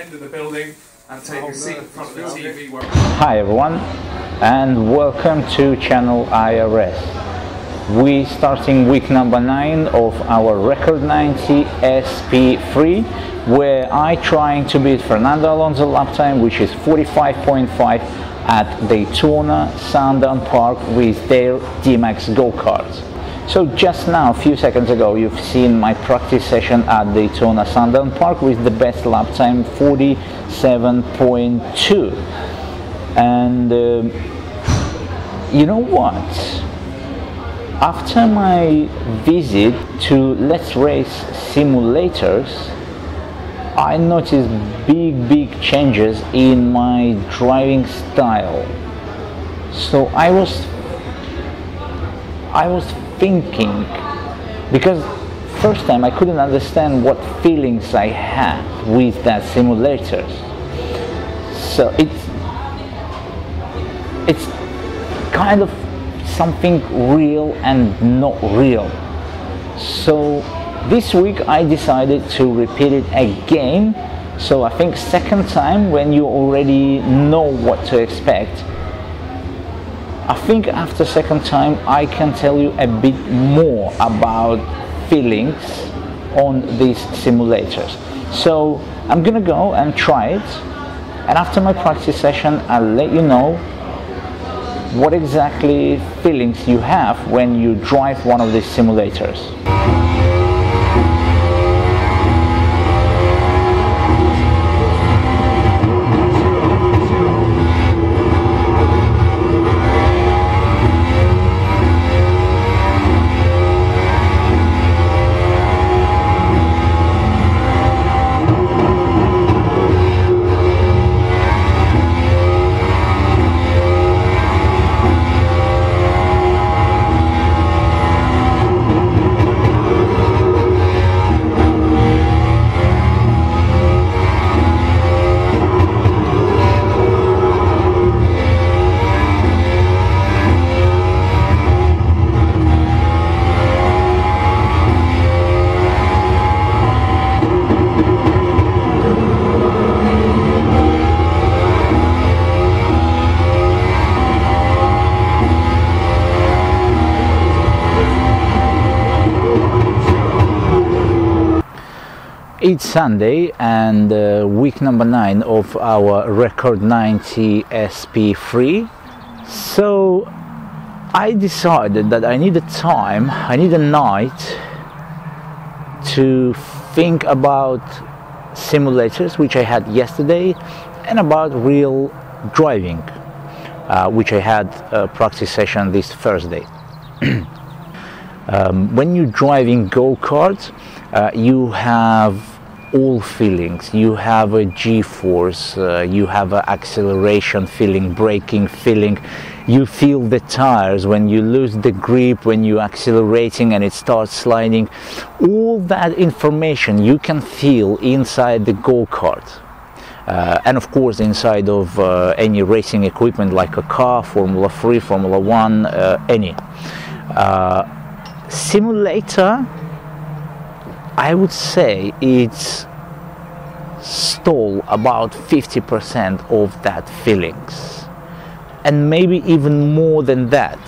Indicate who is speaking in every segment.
Speaker 1: down to the end of the building and take a oh, seat in front of the TV.
Speaker 2: Hi everyone and welcome to channel IRS. We starting week number 9 of our Record 90 SP3 where I trying to beat Fernando Alonso lap time which is 45.5 at Daytona Sandown Park with their D-Max go-karts. So just now, a few seconds ago, you've seen my practice session at Daytona Sandown Park with the best lap time 47.2 and um, you know what? After my visit to Let's Race simulators, I noticed big, big changes in my driving style. So I was, I was thinking, because first time I couldn't understand what feelings I had with that simulators. So it's, it's kind of something real and not real. So this week I decided to repeat it again. So I think second time when you already know what to expect. I think after second time I can tell you a bit more about feelings on these simulators. So I'm gonna go and try it and after my practice session I'll let you know what exactly feelings you have when you drive one of these simulators. It's Sunday and uh, week number 9 of our Record 90 SP3. So I decided that I need a time, I need a night to think about simulators which I had yesterday and about real driving uh, which I had a practice session this Thursday. um, when you're driving go-karts uh, you have all feelings. You have a g-force uh, you have an acceleration feeling braking feeling. You feel the tires when you lose the grip when you're accelerating and it starts sliding. All that information you can feel inside the go-kart. Uh, and of course inside of uh, any racing equipment like a car formula 3 formula 1 uh, any. Uh, simulator I would say it's stole about 50% of that feelings. And maybe even more than that.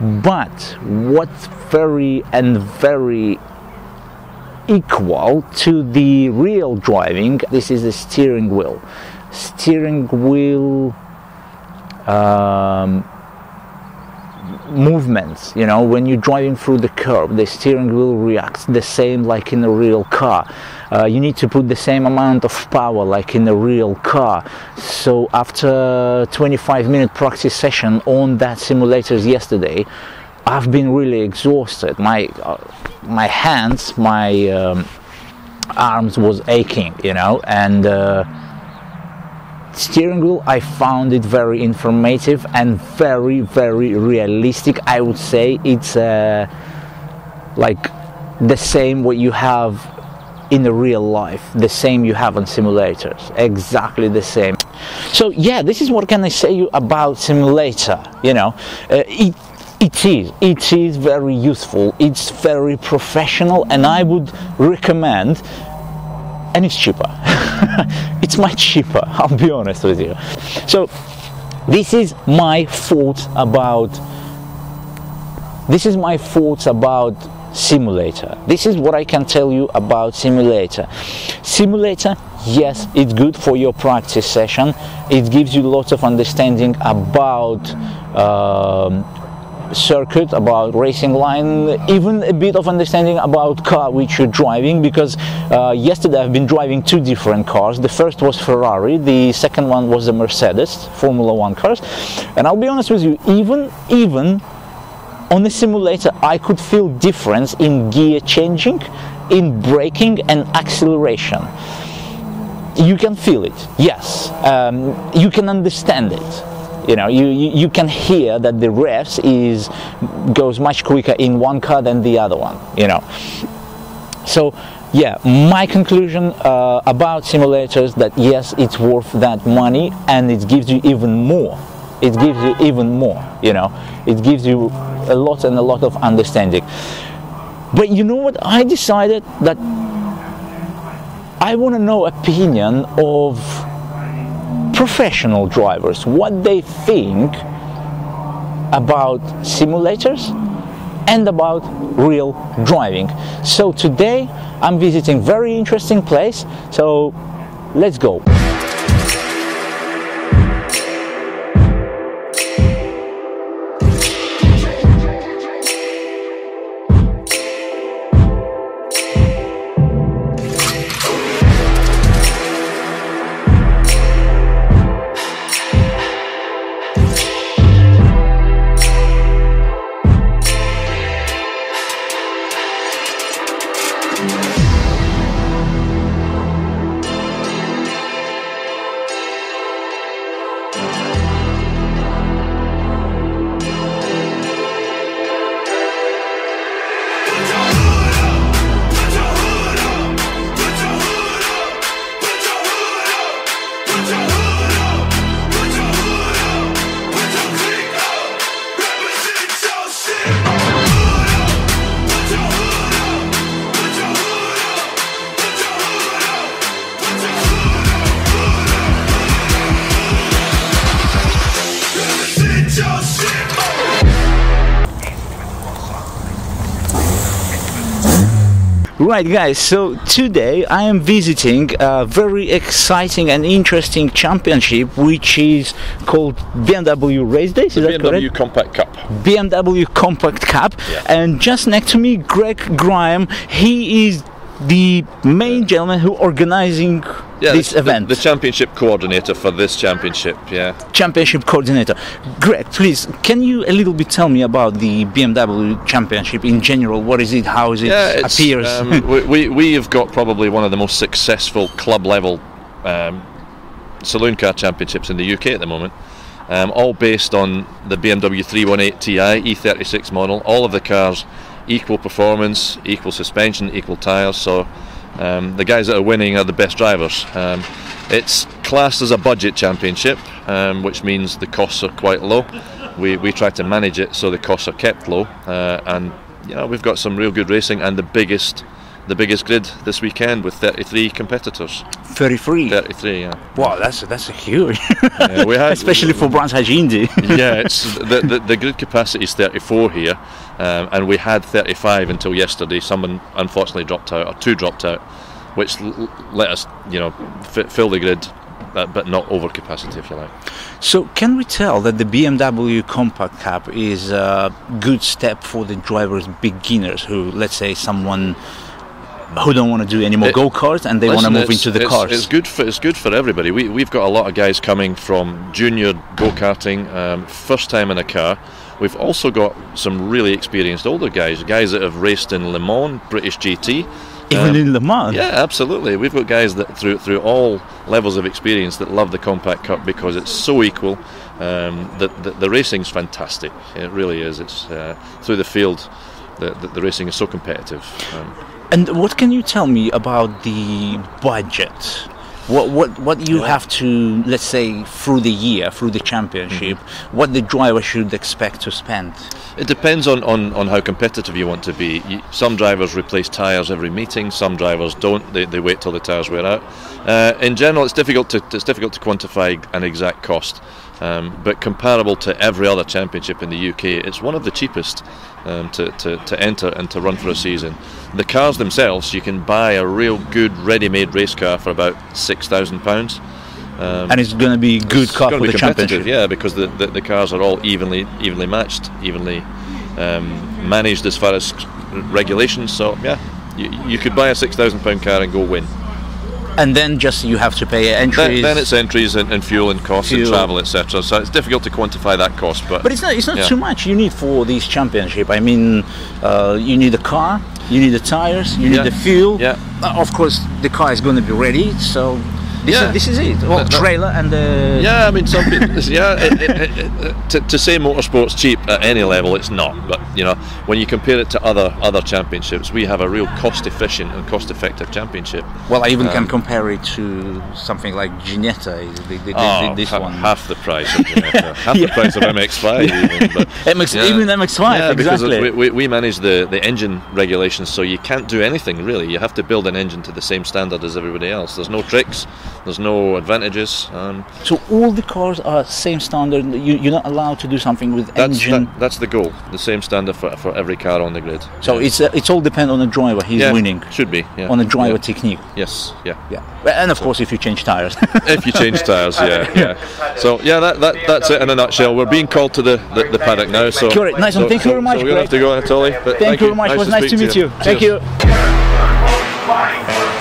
Speaker 2: But what's very and very equal to the real driving this is the steering wheel. Steering wheel um, movements you know when you're driving through the curb the steering wheel reacts the same like in a real car. Uh, you need to put the same amount of power like in a real car. So after 25 minute practice session on that simulators yesterday I've been really exhausted. My uh, my hands my um, arms was aching you know and uh, steering wheel i found it very informative and very very realistic. I would say it's uh, like the same what you have in the real life the same you have on simulators exactly the same. So yeah this is what can i say you about simulator you know? Uh, it it is it is very useful it's very professional and i would recommend and it's cheaper. it's much cheaper, I'll be honest with you. So, this is my thoughts about this is my thoughts about simulator. This is what i can tell you about simulator. Simulator yes it's good for your practice session. It gives you lots of understanding about um, circuit about racing line even a bit of understanding about car which you're driving because uh, yesterday I've been driving two different cars. The first was Ferrari the second one was the Mercedes Formula One cars. And I'll be honest with you even even on the simulator I could feel difference in gear changing in braking and acceleration. You can feel it yes. Um, you can understand it you know you, you, you, can hear that the revs is goes much quicker in one car than the other one you know. So yeah my conclusion uh, about simulators that yes it's worth that money and it gives you even more. It gives you even more you know. It gives you a lot and a lot of understanding. But you know what? I decided that i want to know opinion of professional drivers what they think about simulators and about real driving. So today i'm visiting very interesting place. So let's go Right guys, so today I am visiting a very exciting and interesting championship which is called BMW Race Days,
Speaker 3: is BMW Compact Cup.
Speaker 2: BMW Compact Cup yeah. and just next to me Greg Graham, he is the main gentleman who organizing
Speaker 3: yeah,
Speaker 2: this
Speaker 3: the,
Speaker 2: event.
Speaker 3: The, the, championship coordinator for this championship, yeah.
Speaker 2: Championship coordinator. Greg, please, can you a little bit tell me about the BMW championship in general? What is it? How is it
Speaker 3: yeah,
Speaker 2: appears?
Speaker 3: Um, we, we, we have got probably one of the most successful club level um, saloon car championships in the UK at the moment. Um, all based on the BMW 318 Ti E36 model. All of the cars equal performance, equal suspension, equal tyres. So um, the guys that are winning are the best drivers. Um, it's classed as a budget championship, um, which means the costs are quite low. We, we try to manage it so the costs are kept low, uh, and you know we've got some real good racing and the biggest the biggest grid this weekend with 33 competitors.
Speaker 2: 33.
Speaker 3: 33, yeah.
Speaker 2: Wow, that's that's a huge. yeah, we had, especially for Brands Hatch Indy.
Speaker 3: yeah, it's the, the, the grid capacity is 34 here, um, and we had 35 until yesterday. Someone unfortunately dropped out, or two dropped out, which l- let us, you know, fill the grid uh, but not over capacity, if you like.
Speaker 2: So, can we tell that the BMW Compact Cup is a good step for the drivers, beginners who, let's say, someone who don't want to do any more go karts and they want to move into the
Speaker 3: it's,
Speaker 2: cars.
Speaker 3: It's good for it's good for everybody. We we've got a lot of guys coming from junior go karting, um, first time in a car. We've also got some really experienced older guys, guys that have raced in Le Mans, British GT.
Speaker 2: Even um, in Le Mans.
Speaker 3: Yeah, absolutely. We've got guys that through through all levels of experience that love the Compact Cup because it's so equal. Um, the, the, the racing's fantastic. It really is. It's uh, through the field. The, the, the, racing is so competitive. Um,
Speaker 2: and what can you tell me about the budget? what what what you have to let's say through the year, through the championship,
Speaker 3: Mm-hmm.
Speaker 2: what the driver should expect to spend.
Speaker 3: It depends on, on, on how competitive you want to be. You, some drivers replace tyres every meeting. Some drivers don't. They, they wait till the tyres wear out. Uh, in general, it's difficult to it's difficult to quantify an exact cost. Um, but comparable to every other championship in the UK, it's one of the cheapest um, to, to, to enter and to run for a season. The cars themselves, you can buy a real good ready-made race car for about six thousand pounds.
Speaker 2: and it's going to be good car for
Speaker 3: be
Speaker 2: the championship.
Speaker 3: Yeah, because the, the, the cars are all evenly evenly matched, evenly um, managed as far as regulations. So yeah, you, you could buy a six thousand pound car and go win.
Speaker 2: And then just you have to pay
Speaker 3: Then,
Speaker 2: entries.
Speaker 3: then it's entries and, and fuel and costs and travel, etc. So it's difficult to quantify that cost, but
Speaker 2: But it's not. It's not
Speaker 3: Yeah.
Speaker 2: too much you need for this championship. I mean, uh, you need a car, you need the tires, you need the fuel.
Speaker 3: Yeah.
Speaker 2: Uh, of course, the car is going to be ready. So this,
Speaker 3: Yeah.
Speaker 2: is, this is it. Well,
Speaker 3: That- that-
Speaker 2: trailer and the.
Speaker 3: Yeah, I mean, some people. yeah, it, it, it, to, to say motorsport's cheap at any level, it's not. But you know, when you compare it to other other championships, we have a real cost-efficient and cost-effective championship.
Speaker 2: Well, I even can
Speaker 3: Um,
Speaker 2: compare it to something like Ginetta. the- the-
Speaker 3: Oh,
Speaker 2: this
Speaker 3: ha-
Speaker 2: one.
Speaker 3: half the price of Ginetta, half
Speaker 2: Yeah.
Speaker 3: the price of MX-5 even. But,
Speaker 2: MX, even MX-5,
Speaker 3: yeah, because
Speaker 2: exactly.
Speaker 3: we, we, we manage the, the engine regulations, so you can't do anything really. You have to build an engine to the same standard as everybody else. There's no tricks, there's no advantages. Um,
Speaker 2: So all the cars are same standard. You, you're not allowed to do something with
Speaker 3: that's
Speaker 2: engine.
Speaker 3: that, that's the goal. The same standard for, for every car on the grid.
Speaker 2: so it's uh, it's all depend on the driver. He's
Speaker 3: yeah,
Speaker 2: winning
Speaker 3: Should be. Yeah.
Speaker 2: on the driver
Speaker 3: Yeah.
Speaker 2: technique.
Speaker 3: Yes. Yeah.
Speaker 2: Yeah, and of course if you change tires.
Speaker 3: if you change tyres, yeah, yeah. So yeah, that, that that's it in a nutshell. We're being called to the, the, the paddock now. So
Speaker 2: Correct. Nice one.
Speaker 3: so-
Speaker 2: Thank you very much,
Speaker 3: So we're gonna have to go, Anatoly. But
Speaker 2: Thank, you very much. it was nice to meet you. Thank
Speaker 3: Cheers.
Speaker 2: you.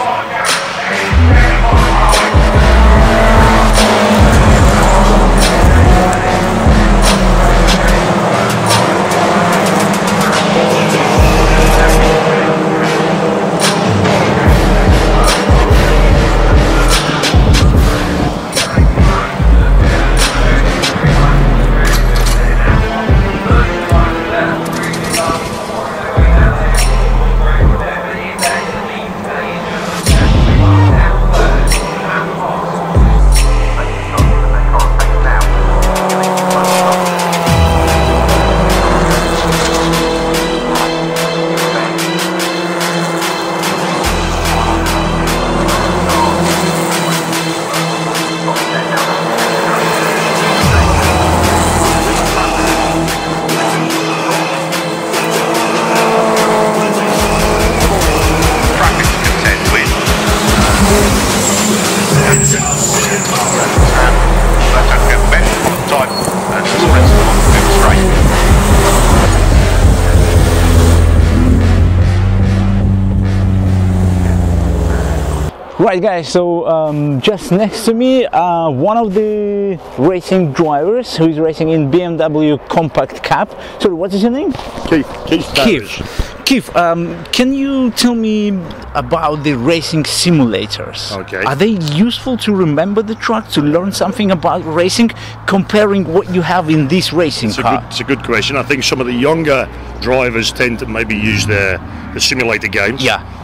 Speaker 2: Right, guys. So um, just next to me, uh, one of the racing drivers who is racing in BMW Compact Cup. Sorry, what is your name?
Speaker 4: Keith, Keith,
Speaker 2: Keith. Keith, um, can you tell me about the racing simulators?
Speaker 4: Okay.
Speaker 2: Are they useful to remember the track, to learn something about racing, comparing what you have in this racing
Speaker 4: It's a,
Speaker 2: car?
Speaker 4: good, it's a good question. I think some of the younger drivers tend to maybe use the, the simulator games.
Speaker 2: Yeah.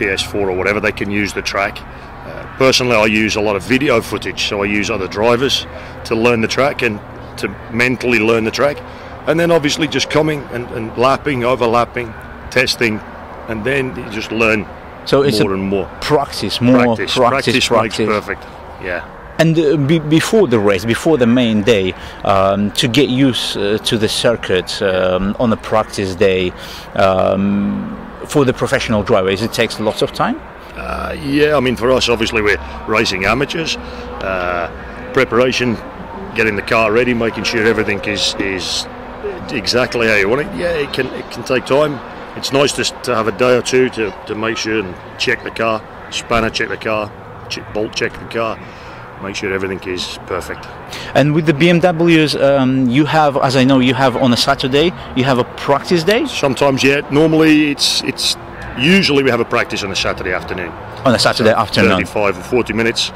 Speaker 4: Uh, you know, PS4 or whatever, they can use the track. Uh, personally, I use a lot of video footage, so I use other drivers to learn the track and to mentally learn the track. And then obviously just coming and, and lapping, overlapping, testing, and then you just learn
Speaker 2: So it's
Speaker 4: more and more.
Speaker 2: practice, more
Speaker 4: Practice,
Speaker 2: practice,
Speaker 4: practice, makes perfect. Yeah.
Speaker 2: And uh, be- before the race, before the main day, um, to get used uh, to the circuit um, on a practice day um, for the professional drivers, it takes lots of time.
Speaker 4: Uh, yeah, I mean, for us, obviously, we're racing amateurs. Uh, preparation, getting the car ready, making sure everything is is exactly how you want it. Yeah, it can it can take time. It's nice to, to have a day or two to, to make sure and check the car, spanner check the car, check, bolt check the car, make sure everything is perfect.
Speaker 2: And with the BMWs, um, you have, as I know, you have on a Saturday, you have a practice day.
Speaker 4: Sometimes, yeah. Normally, it's it's usually we have a practice on a Saturday afternoon.
Speaker 2: On a Saturday afternoon.
Speaker 4: 35 or 40 minutes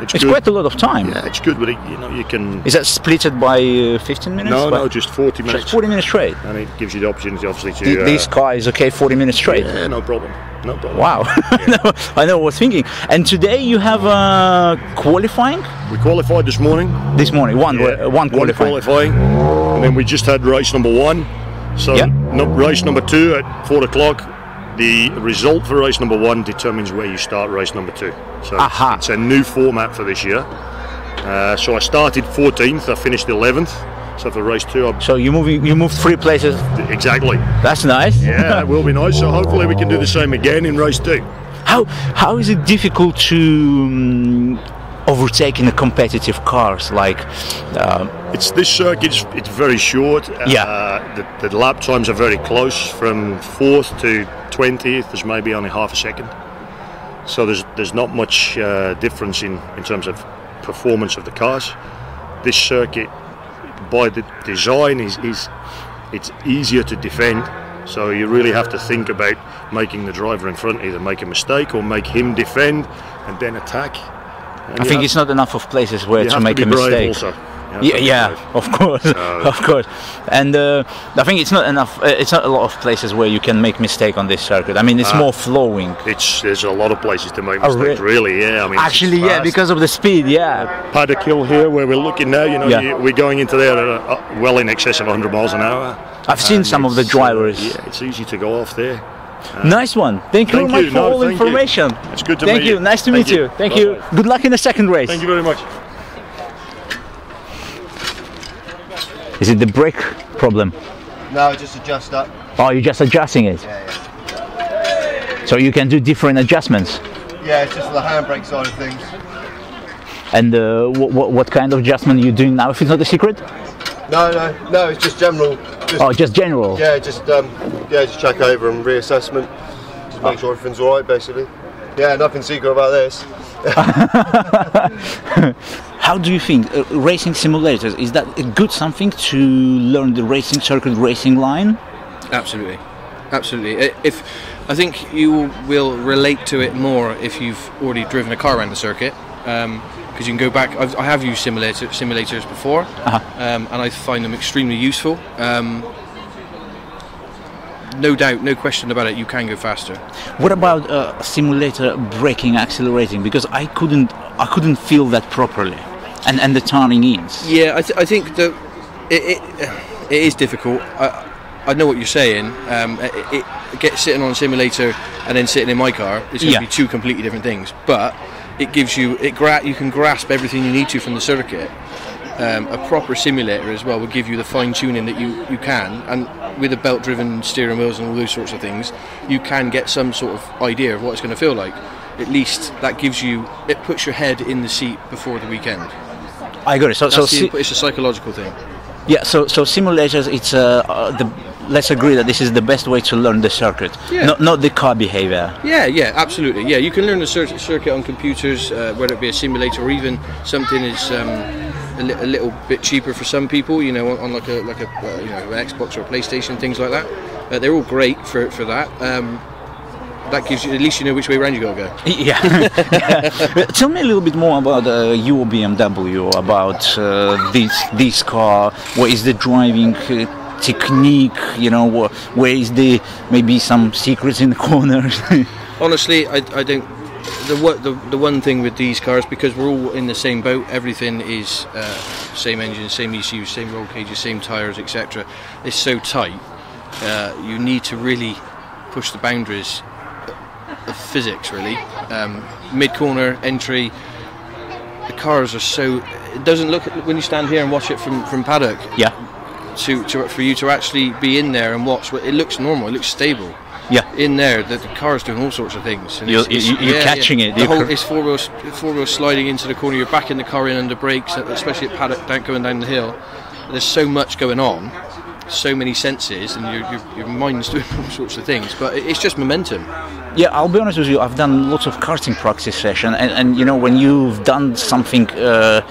Speaker 4: it's,
Speaker 2: It's quite a lot of time.
Speaker 4: yeah, it's good. But it, you know, you can.
Speaker 2: Is that splitted by uh, 15 minutes?
Speaker 4: No, no, just 40 minutes.
Speaker 2: Just 40 minutes straight.
Speaker 4: and it gives you the opportunity, obviously, to.
Speaker 2: Th-
Speaker 4: uh,
Speaker 2: This car is okay 40 minutes straight.
Speaker 4: Yeah, no problem. No problem.
Speaker 2: Wow, I know. I was thinking. And today you have uh, qualifying
Speaker 4: We qualified this morning.
Speaker 2: this morning. One,
Speaker 4: Yeah,
Speaker 2: one qualifying.
Speaker 4: qualifying, and then we just had race number one. So
Speaker 2: Yeah.
Speaker 4: no, race number two at four o'clock. The result for race number one determines where you start race number two. So it's-
Speaker 2: Aha.
Speaker 4: it's a new format for this year. Uh, so I started 14th. I finished 11th. So for race two, I,
Speaker 2: So you moving? You moved three places.
Speaker 4: exactly.
Speaker 2: That's nice.
Speaker 4: Yeah, it will be nice. So hopefully we can do the same again in race two.
Speaker 2: How how is it difficult to um, overtake in the competitive cars? Like, uh,
Speaker 4: It's this circuit. It's, very short.
Speaker 2: Yeah.
Speaker 4: Uh, the, the lap times are very close. From fourth to twentieth, there's maybe only half a second. So there's there's not much uh, difference in in terms of performance of the cars. This circuit, by the design, is is it's easier to defend. So you really have to think about making the driver in front either make a mistake or make him defend and then attack. And
Speaker 2: I think
Speaker 4: have-
Speaker 2: it's not enough of places where to make
Speaker 4: to
Speaker 2: a mistake.
Speaker 4: Also. You
Speaker 2: Yeah, yeah, of course, of course, and uh, I think it's not enough. Uh, it's not a lot of places where you can make mistake on this circuit. I mean, it's
Speaker 4: Ah.
Speaker 2: more flowing.
Speaker 4: It's there's a lot of places to make
Speaker 2: Oh,
Speaker 4: mistakes.
Speaker 2: really?
Speaker 4: really? yeah. I mean,
Speaker 2: Actually, yeah, because of the speed. Yeah,
Speaker 4: Paddock Hill here, where we're looking now, you know,
Speaker 2: Yeah.
Speaker 4: you, we're going into there at uh, well in excess of 100 miles an hour.
Speaker 2: I've seen some of the
Speaker 4: uh,
Speaker 2: drivers.
Speaker 4: yeah, it's easy to go off there.
Speaker 2: Nice one. Thank you
Speaker 4: Thank
Speaker 2: very
Speaker 4: you.
Speaker 2: much for
Speaker 4: No,
Speaker 2: all
Speaker 4: thank you.
Speaker 2: information.
Speaker 4: It's good to
Speaker 2: Thank
Speaker 4: meet
Speaker 2: you.
Speaker 4: you.
Speaker 2: Nice to
Speaker 4: Thank
Speaker 2: meet you.
Speaker 4: you.
Speaker 2: Thank you.
Speaker 4: Bye-bye.
Speaker 2: Good luck in the second race.
Speaker 4: Thank you very much.
Speaker 2: Is it the brake problem?
Speaker 5: No, just adjust up.
Speaker 2: Oh, you're just adjusting it. Yeah. So you can do different adjustments.
Speaker 5: Yeah, it's just for the handbrake side of things.
Speaker 2: And uh, what, what, kind of adjustment are you doing now? If it's not a secret?
Speaker 5: No, no, no, it's just general. Just,
Speaker 2: Oh, just general.
Speaker 5: Yeah, just um, yeah, just check over and reassessment. Just make sure everything's all right, basically. Yeah, nothing secret about this.
Speaker 2: How do you think uh, racing simulators is that a good something to learn the racing circuit, racing line?
Speaker 6: Absolutely, absolutely. If I think you will relate to it more if you've already driven a car around the circuit, because you can go back. I've, I have used simulator, simulators before, um, and I find them extremely useful. Um, no doubt, no question about it. You can go faster.
Speaker 2: What about uh, simulator braking, accelerating? Because I couldn't, I couldn't feel that properly, and and the turning ins.
Speaker 6: Yeah, I, th- I think that it, it, it is difficult. I, I know what you're saying. Um, it, it, get sitting on a simulator and then sitting in my car is going to
Speaker 2: Yeah.
Speaker 6: be two completely different things. But it gives you it gra- you can grasp everything you need to from the circuit. Um, a proper simulator as well will give you the fine tuning that you, you can, and with a belt driven steering wheels and all those sorts of things, you can get some sort of idea of what it's going to feel like. At least that gives you it puts your head in the seat before the weekend.
Speaker 2: I got it. So, so
Speaker 6: the- it's a psychological thing.
Speaker 2: yeah, so so simulators. It's uh, uh, the. Let's agree that this is the best way to learn the circuit,
Speaker 6: Yeah.
Speaker 2: not not the car behavior.
Speaker 6: Yeah, yeah, absolutely. Yeah, you can learn the cir- circuit on computers, uh, whether it be a simulator or even something is um, a, li- a little bit cheaper for some people. You know, on, on like a like a uh, you know Xbox or a PlayStation, things like that. Uh, they're all great for for that. Um, that gives you at least you know which way around you got to go.
Speaker 2: Yeah. Tell me a little bit more about uh, your BMW, about uh, this this car. What is the driving uh, technique? You know, wh- where is the maybe some secrets in the corners?
Speaker 6: Honestly, I, I don't. The, what, the the one thing with these cars because we're all in the same boat. Everything is uh, same engine, same ECU, same roll cages, same tyres, etc. It's so tight. Uh, you need to really push the boundaries of physics. Really, um, mid corner entry. The cars are so. It doesn't look when you stand here and watch it from from paddock
Speaker 2: yeah.
Speaker 6: to, to for you to actually be in there and watch. It looks normal. It looks stable
Speaker 2: Yeah.
Speaker 6: in there that the car's doing all sorts of things. And
Speaker 2: You're- you- you're catching it,
Speaker 6: The whole, it's four wheels, four wheels sliding into the corner. You're backing the car in under brakes, especially at paddock down, going down the hill. There's so much going on, so many senses, and your, your, your mind's doing all sorts of things. But it's just momentum.
Speaker 2: Yeah, I'll be honest with you. I've done lots of karting practice session, and, and you know when you've done something uh,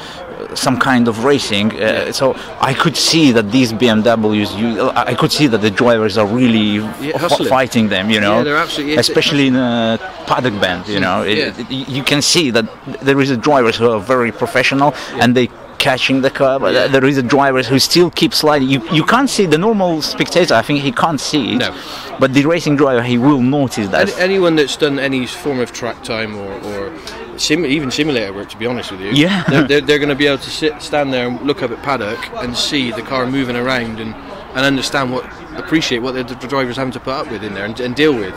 Speaker 2: some kind of racing. Uh, So I could see that these BMWs, you, I could see that the drivers are really
Speaker 6: Yeah,
Speaker 2: f- fighting them. You know,
Speaker 6: Yeah, they're absolutely-
Speaker 2: especially in a paddock band. You know, it,
Speaker 6: Yeah.
Speaker 2: it- you can see that there is a drivers who are very professional and they catching the car but
Speaker 6: Yeah.
Speaker 2: there is a drivers who still keep sliding you you can't see the normal spectator i think he can't see it
Speaker 6: No.
Speaker 2: but the racing driver he will notice that
Speaker 6: Any, anyone that's done any form of track time or, or sim, even simulator work, to be honest with you,
Speaker 2: Yeah.
Speaker 6: they're, they're, they're going to be able to sit, stand there and look up at paddock and see the car moving around and, and understand what, appreciate what the, the driver's having to put up with in there and, and deal with.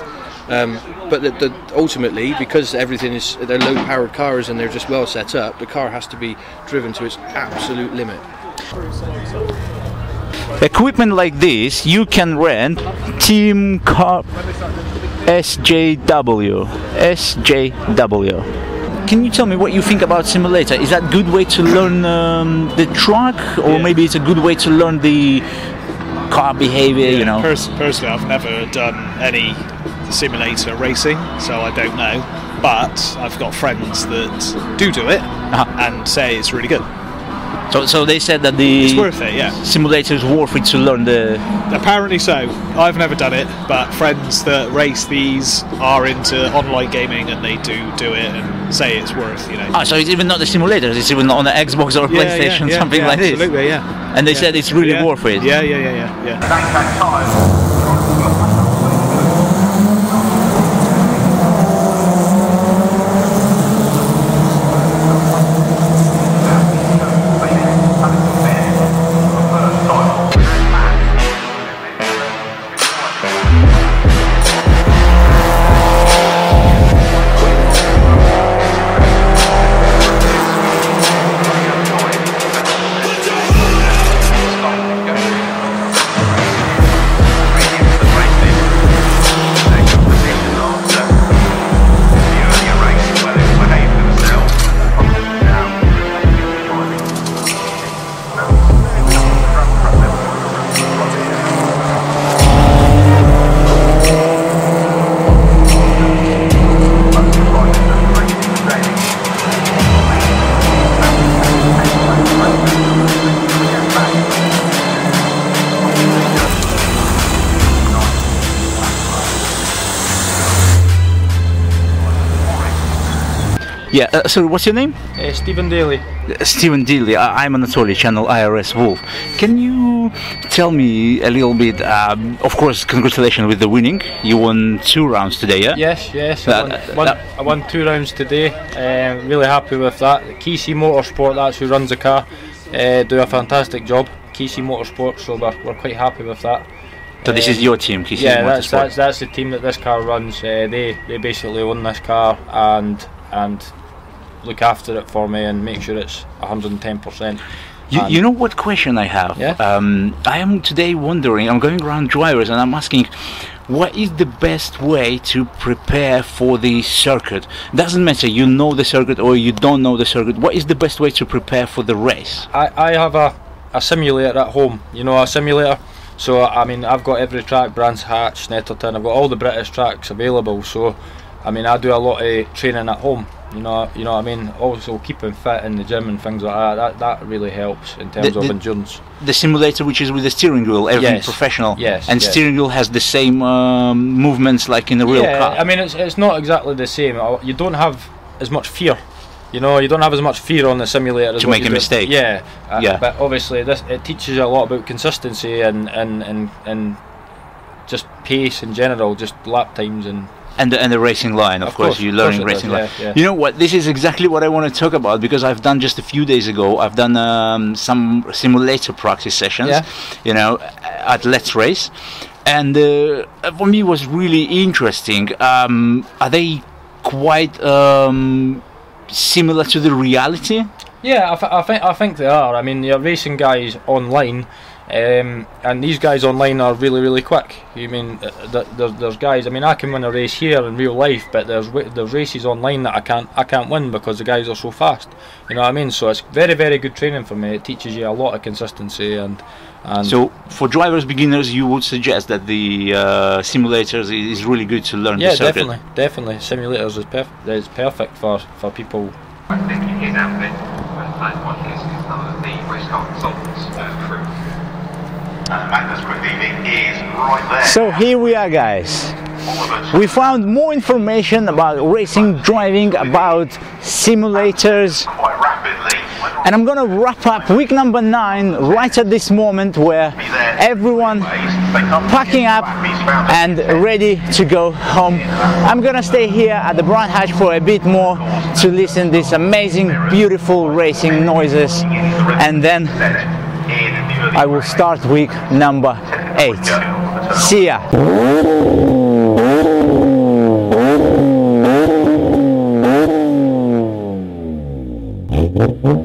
Speaker 6: Um, but the, the, ultimately, because everything is they're low-powered cars and they're just well set up, the car has to be driven to its absolute limit.
Speaker 2: equipment like this you can rent team car sjw sjw can you tell me what you think about simulator is that a good way to learn um, the track or maybe it's a good way to learn the car behavior you know
Speaker 7: Pers- personally, I've never done any simulator racing, so I don't know. But I've got friends that do do it
Speaker 2: Uh-huh.
Speaker 7: and say it's really good.
Speaker 2: so, so they said that the
Speaker 7: It's worth it, yeah.
Speaker 2: simulator is worth it to learn the
Speaker 7: Apparently so. I've never done it, but friends that race these are into online gaming and they do do it and say it's worth, you know.
Speaker 2: Ah, so it's even not the simulators, it's even on the Xbox or
Speaker 7: Yeah, yeah,
Speaker 2: PlayStation,
Speaker 7: yeah,
Speaker 2: something
Speaker 7: yeah,
Speaker 2: like this.
Speaker 7: Absolutely, yeah.
Speaker 2: And they
Speaker 7: Yeah.
Speaker 2: said it's really
Speaker 7: Yeah.
Speaker 2: worth it.
Speaker 7: Yeah, yeah, yeah, yeah, yeah.
Speaker 2: Yeah, uh, sorry, what's your name?
Speaker 8: Uh, Stephen Daly.
Speaker 2: Uh, Stephen Dealey. I- I'm Anatoly, channel IRS Wolf. Can you tell me a little bit? Um, of course, congratulations with the winning. You won two rounds today, yeah?
Speaker 8: Yes, yes. I won, won- I won two rounds today. Um, really happy with that. Kesey Motorsport, that's who runs the car, uh, do a fantastic job. Kesey Motorsport, so we're, we're quite happy with that.
Speaker 2: So this
Speaker 8: Um,
Speaker 2: is your team, Kissy
Speaker 8: yeah, that's, that's that's the team that this car runs. Uh, they they basically own this car and and look after it for me and make sure it's 110 percent.
Speaker 2: You, you know what question I have?
Speaker 8: Yeah?
Speaker 2: Um, I am today wondering, I'm going around drivers and I'm asking, what is the best way to prepare for the circuit? Doesn't matter, you know the circuit or you don't know the circuit. What is the best way to prepare for the race?
Speaker 8: I, I have a, a simulator at home, you know, a simulator. So, I mean, I've got every track, Brands Hatch, Snetterton, I've got all the British tracks available. So, I mean, I do a lot of training at home, you know, you know what I mean? Also, keeping fit in the gym and things like that, that, that really helps in terms
Speaker 2: The-
Speaker 8: of
Speaker 2: the-
Speaker 8: endurance.
Speaker 2: The simulator, which is with the steering wheel, everything
Speaker 8: Yes.
Speaker 2: professional.
Speaker 8: Yes,
Speaker 2: And
Speaker 8: yes.
Speaker 2: steering wheel has the same um, movements like in a real
Speaker 8: yeah,
Speaker 2: car.
Speaker 8: I mean, it's, it's not exactly the same. Uh, You don't have as much fear. You know, you don't have as much fear on the simulator as
Speaker 2: To make a
Speaker 8: do-
Speaker 2: mistake.
Speaker 8: Yeah, uh,
Speaker 2: Yeah.
Speaker 8: But obviously, this it teaches you a lot about consistency and and and, and just pace in general, just lap times and
Speaker 2: and the, and the racing line, of,
Speaker 8: Of
Speaker 2: course,
Speaker 8: course,
Speaker 2: you're
Speaker 8: of course
Speaker 2: learning
Speaker 8: it does,
Speaker 2: racing
Speaker 8: yeah,
Speaker 2: line.
Speaker 8: yeah.
Speaker 2: You know what? This is exactly what I want to talk about because I've done just a few days ago. I've done um, some simulator practice sessions,
Speaker 8: Yeah.
Speaker 2: you know, at Let's Race, and uh, for me it was really interesting. Um, are they quite um, similar to the reality?
Speaker 8: Yeah, I, th- I think I think they are. I mean, you're racing guys online, um, and these guys online are really really quick. You mean uh, th- there's, there's guys. I mean, I can win a race here in real life, but there's there's races online that I can't I can't win because the guys are so fast. You know what I mean? So it's very very good training for me. It teaches you a lot of consistency and and
Speaker 2: So for drivers beginners, you would suggest that the uh, simulators is really good to learn
Speaker 8: yeah,
Speaker 2: the
Speaker 8: definitely definitely simulators is perf- is perfect for for people
Speaker 9: I think his outfit, and one is his race car consultants uh, crew. Uh, Magnus Quick EV is right.
Speaker 2: So here we are guys. We found more information about racing, driving, about simulators. And I'm gonna wrap up week number nine right at this moment where everyone packing up and ready to go home. I'm gonna stay here at the Brands Hatch for a bit more to listen to these amazing, beautiful racing noises, and then I will start week number eight. See ya.
Speaker 10: You.